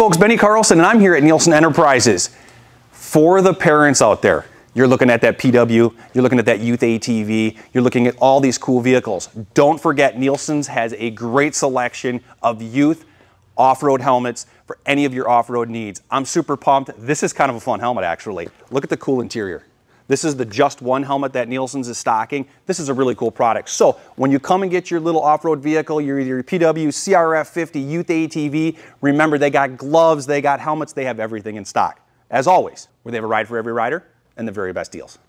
folks, Benny Carlson, and I'm here at Nielsen Enterprises. For the parents out there, you're looking at that PW, you're looking at that youth ATV, you're looking at all these cool vehicles. Don't forget, Nielsen's has a great selection of youth off-road helmets for any of your off-road needs. I'm super pumped. This is kind of a fun helmet, actually. Look at the cool interior. This is the Just1 helmet that Nielsen's is stocking. This is a really cool product. So when you come and get your little off-road vehicle, your, your PW, CRF 50, Youth ATV, remember they got gloves, they got helmets, they have everything in stock. As always, where they have a ride for every rider and the very best deals.